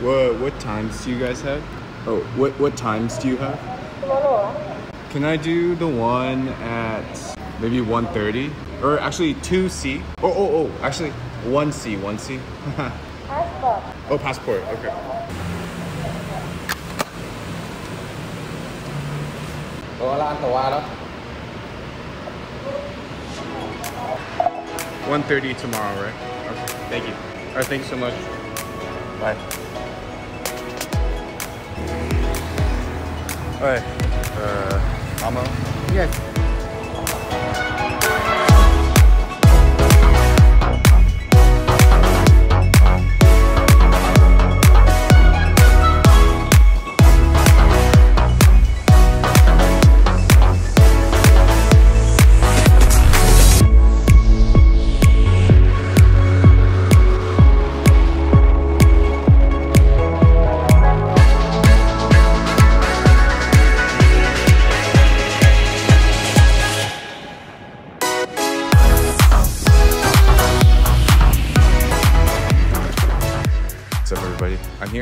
What what times do you guys have? Oh, what what times do you have? Tomorrow, Can I do the one at maybe 1:30 or actually 2C? Oh oh oh, actually 1C, 1C. passport. oh, passport. Okay. Ủa là anh tàu qua đó 1:30 tomorrow, right? Okay. Thank you. All right, thanks so much. Bye. All right. Uh, Amo. Yes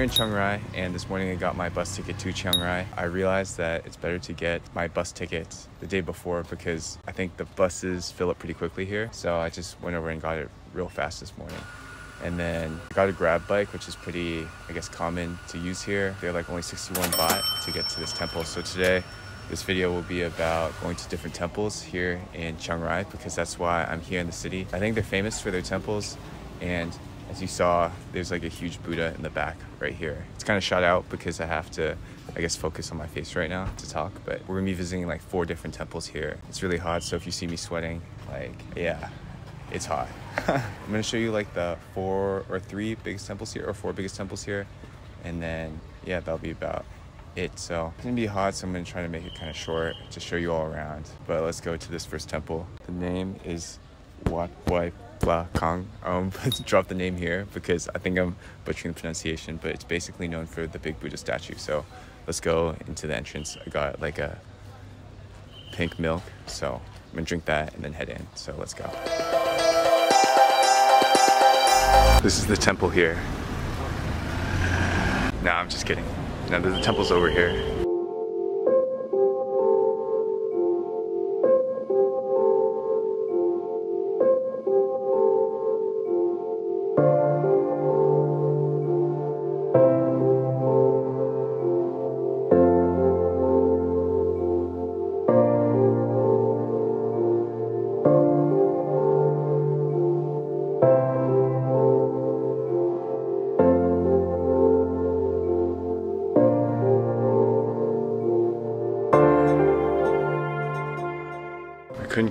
in Chiang Rai, and this morning I got my bus ticket to Chiang Rai. I realized that it's better to get my bus ticket the day before because I think the buses fill up pretty quickly here. So I just went over and got it real fast this morning. And then I got a grab bike, which is pretty, I guess, common to use here. They're like only 61 baht to get to this temple. So today, this video will be about going to different temples here in Chiang Rai because that's why I'm here in the city. I think they're famous for their temples and as you saw, there's like a huge Buddha in the back right here. It's kind of shot out because I have to, I guess, focus on my face right now to talk. But we're gonna be visiting like four different temples here. It's really hot, so if you see me sweating, like, yeah, it's hot. I'm gonna show you like the four or three biggest temples here, or four biggest temples here. And then, yeah, that'll be about it. So it's gonna be hot, so I'm gonna try to make it kind of short to show you all around. But let's go to this first temple. The name is Wat Huay Pla Kong. Um, drop the name here because I think I'm butchering the pronunciation, but it's basically known for the big Buddha statue. So let's go into the entrance. I got like a pink milk, so I'm gonna drink that and then head in. So let's go. This is the temple here. No, I'm just kidding. No, the temple's over here.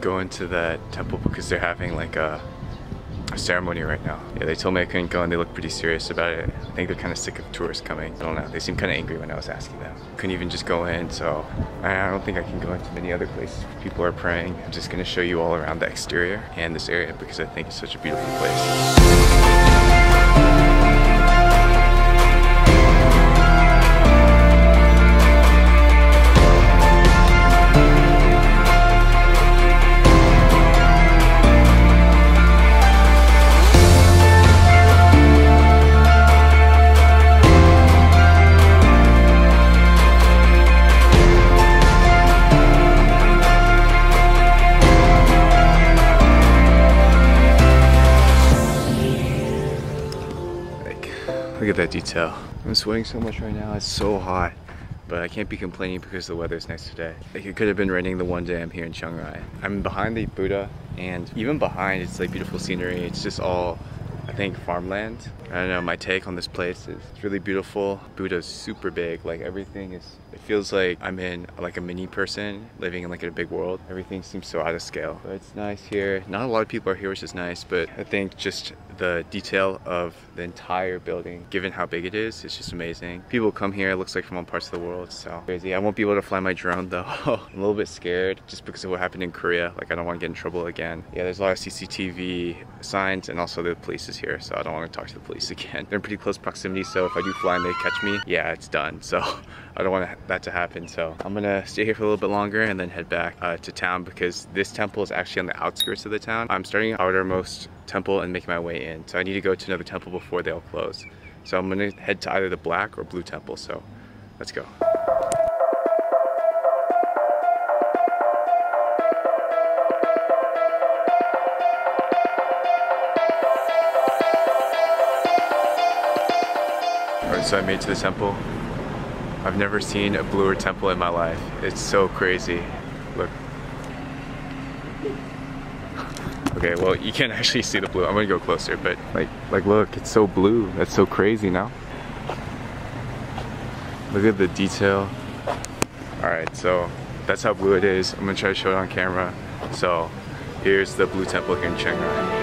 Go into that temple because they're having like a, a ceremony right now. Yeah, they told me I couldn't go and they look pretty serious about it. I think they're kind of sick of tourists coming. I don't know. They seemed kind of angry when I was asking them. Couldn't even just go in, so I don't think I can go into many other places people are praying. I'm just gonna show you all around the exterior and this area because I think it's such a beautiful place. That detail. I'm sweating so much right now. It's so hot. But I can't be complaining because the weather's nice today. Like it could have been raining the one day I'm here in Chiang Rai. I'm behind the Buddha and even behind it's like beautiful scenery. It's just all I think farmland. I don't know, my take on this place is it's really beautiful. Buddha's super big. Like everything is it feels like I'm in like a mini person living in like a big world. Everything seems so out of scale. But it's nice here. Not a lot of people are here, which is nice, but I think just the detail of the entire building, given how big it is, it's just amazing. People come here, it looks like from all parts of the world, so crazy. I won't be able to fly my drone though. I'm a little bit scared just because of what happened in Korea. Like I don't want to get in trouble again. Yeah, there's a lot of CCTV signs and also the police is here, so I don't want to talk to the police again. They're in pretty close proximity, so if I do fly and they catch me, yeah, it's done. So I don't want that to happen. So I'm gonna stay here for a little bit longer and then head back uh, to town because this temple is actually on the outskirts of the town. I'm starting outermost temple and making my way in. So I need to go to another temple before they all close. So I'm gonna head to either the black or blue temple. So let's go. So I made to the temple. I've never seen a bluer temple in my life. It's so crazy. Look. Okay, well you can't actually see the blue. I'm gonna go closer, but like, like look, it's so blue. That's so crazy now. Look at the detail. All right, so that's how blue it is. I'm gonna try to show it on camera. So here's the blue temple here in Chiang Rai.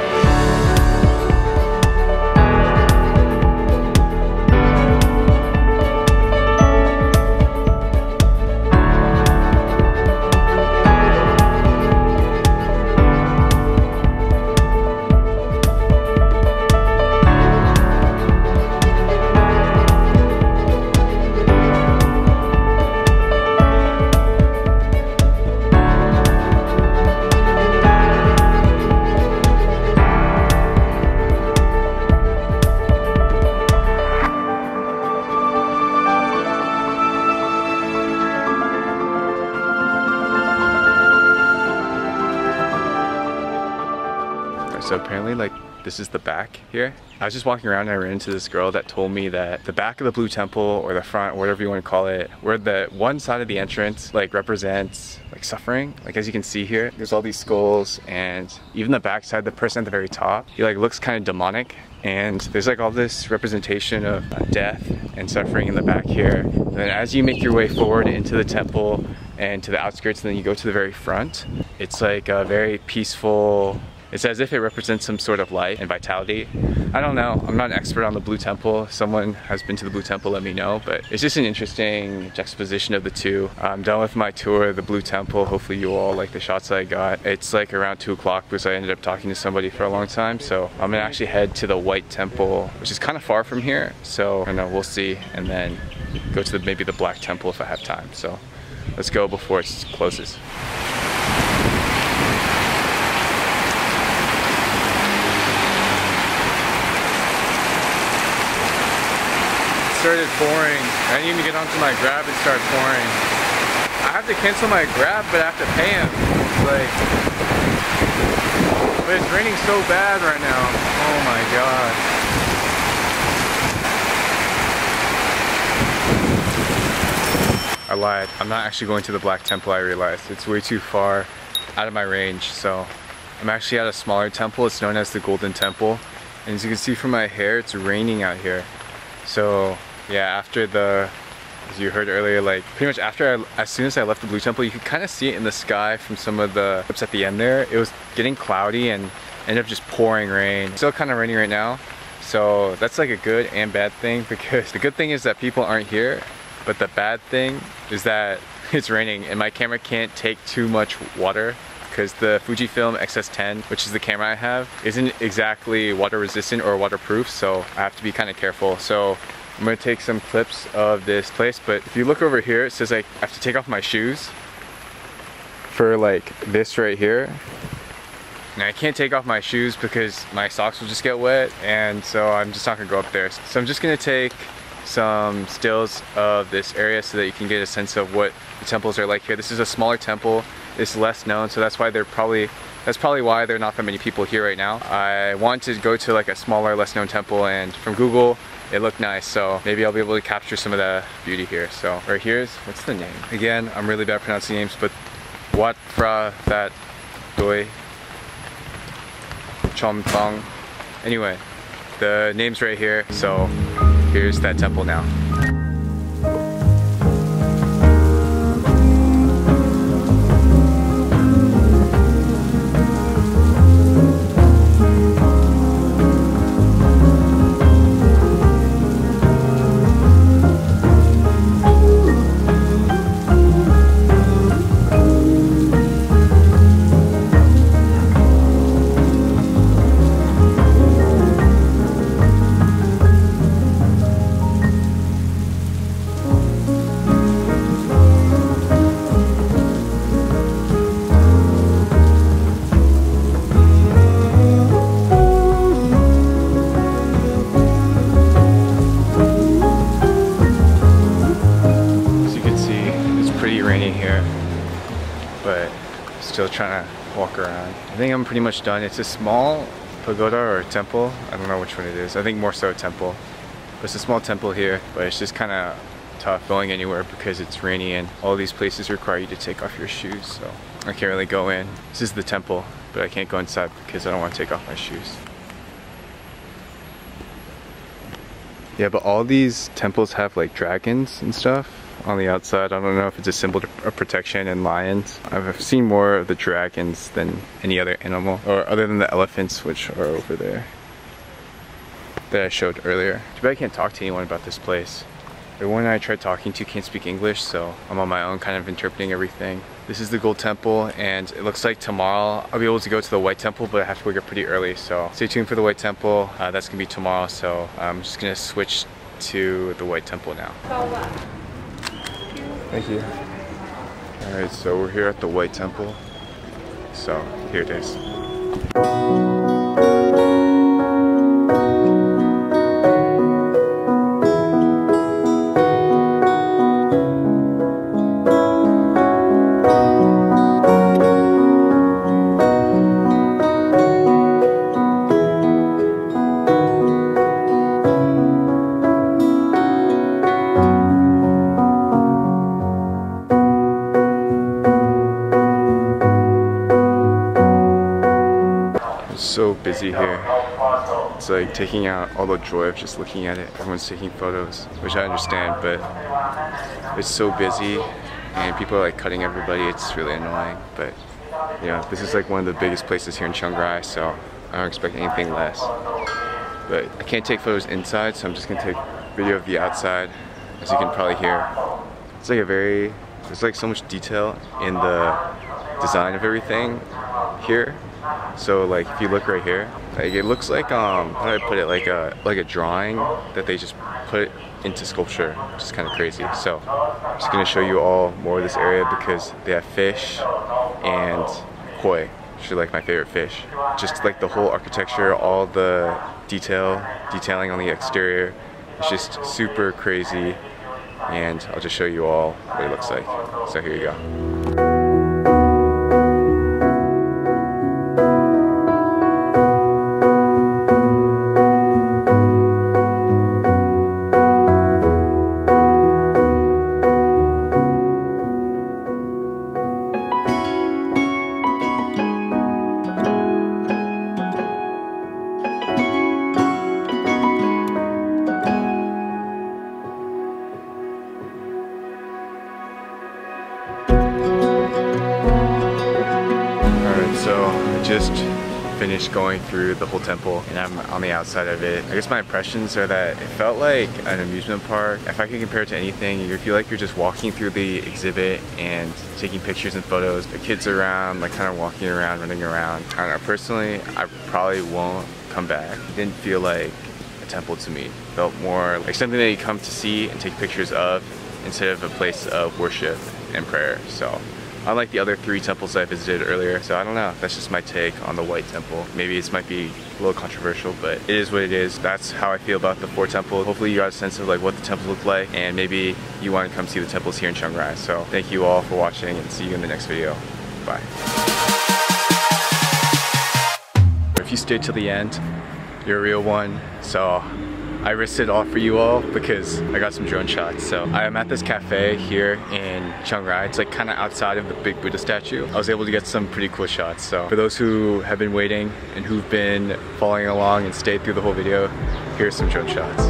This is the back here. I was just walking around and I ran into this girl that told me that the back of the blue temple or the front, whatever you want to call it, where the one side of the entrance like represents like suffering. Like as you can see here, there's all these skulls and even the back side, the person at the very top, he like looks kind of demonic and there's like all this representation of uh, death and suffering in the back here. And then as you make your way forward into the temple and to the outskirts and then you go to the very front, it's like a very peaceful it's as if it represents some sort of life and vitality. I don't know, I'm not an expert on the Blue Temple. Someone has been to the Blue Temple, let me know. But it's just an interesting juxtaposition of the two. I'm done with my tour of the Blue Temple. Hopefully you all like the shots I got. It's like around two o'clock because I ended up talking to somebody for a long time. So I'm gonna actually head to the White Temple, which is kind of far from here. So I know, we'll see. And then go to the, maybe the Black Temple if I have time. So let's go before it closes. Started pouring. I didn't even get onto my grab and start pouring. I have to cancel my grab, but I have to pay him. Like, but it's raining so bad right now. Oh my god. I lied. I'm not actually going to the Black Temple, I realized. It's way too far out of my range, so I'm actually at a smaller temple. It's known as the Golden Temple. And as you can see from my hair, it's raining out here. So yeah, after the, as you heard earlier, like pretty much after, I, as soon as I left the Blue Temple, you could kind of see it in the sky from some of the clips at the end there. It was getting cloudy and ended up just pouring rain. Still kind of raining right now. So that's like a good and bad thing because the good thing is that people aren't here, but the bad thing is that it's raining and my camera can't take too much water because the Fujifilm X-S10, which is the camera I have, isn't exactly water resistant or waterproof, so I have to be kind of careful. So I'm gonna take some clips of this place, but if you look over here, it says like I have to take off my shoes for like this right here. And I can't take off my shoes because my socks will just get wet, and so I'm just not gonna go up there. So I'm just gonna take some stills of this area so that you can get a sense of what the temples are like here. This is a smaller temple, it's less known, so that's why they're probably that's probably why there are not that many people here right now. I want to go to like a smaller, less known temple and from Google, it looked nice. So maybe I'll be able to capture some of the beauty here. So right here's, what's the name? Again, I'm really bad at pronouncing names, but Wat Phra That Doi Chom Thong. Anyway, the name's right here. So here's that temple now. Still trying to walk around. I think I'm pretty much done. It's a small pagoda or temple. I don't know which one it is. I think more so a temple. But it's a small temple here, but it's just kind of tough going anywhere because it's rainy and all these places require you to take off your shoes. So I can't really go in. This is the temple, but I can't go inside because I don't want to take off my shoes. Yeah, but all these temples have like dragons and stuff on the outside. I don't know if it's a symbol of protection and lions. I've seen more of the dragons than any other animal, or other than the elephants, which are over there that I showed earlier. Too bad I can't talk to anyone about this place. Everyone I tried talking to can't speak English, so I'm on my own kind of interpreting everything. This is the Gold Temple, and it looks like tomorrow I'll be able to go to the White Temple, but I have to wake up pretty early, so stay tuned for the White Temple. Uh, that's gonna be tomorrow, so I'm just gonna switch to the White Temple now. Thank you. Alright, so we're here at the White Temple. So, here it is. Here. It's like taking out all the joy of just looking at it. Everyone's taking photos, which I understand, but it's so busy and people are like cutting everybody. It's really annoying, but yeah, this is like one of the biggest places here in Chiang Rai, so I don't expect anything less. But I can't take photos inside, so I'm just gonna take video of the outside, as you can probably hear. It's like a very, there's like so much detail in the design of everything here so like if you look right here, like it looks like um how do I put it like a like a drawing that they just put into sculpture, which is kind of crazy. So I'm just gonna show you all more of this area because they have fish and koi, which are like my favorite fish. Just like the whole architecture, all the detail, detailing on the exterior, it's just super crazy. And I'll just show you all what it looks like. So here you go. Going through the whole temple and I'm on the outside of it. I guess my impressions are that it felt like an amusement park. If I could compare it to anything, you feel like you're just walking through the exhibit and taking pictures and photos. The kids around, like kind of walking around, running around. I don't know, personally, I probably won't come back. It didn't feel like a temple to me. It felt more like something that you come to see and take pictures of instead of a place of worship and prayer. So unlike the other three temples I visited earlier. So I don't know, that's just my take on the White Temple. Maybe this might be a little controversial, but it is what it is. That's how I feel about the four temples. Hopefully you got a sense of like what the temples look like and maybe you want to come see the temples here in Chiang Rai. So thank you all for watching and see you in the next video. Bye. If you stayed till the end, you're a real one. So I risked it all for you all because I got some drone shots. So I am at this cafe here in Chiang Rai. It's like kind of outside of the big Buddha statue. I was able to get some pretty cool shots. So for those who have been waiting and who've been following along and stayed through the whole video, here's some drone shots.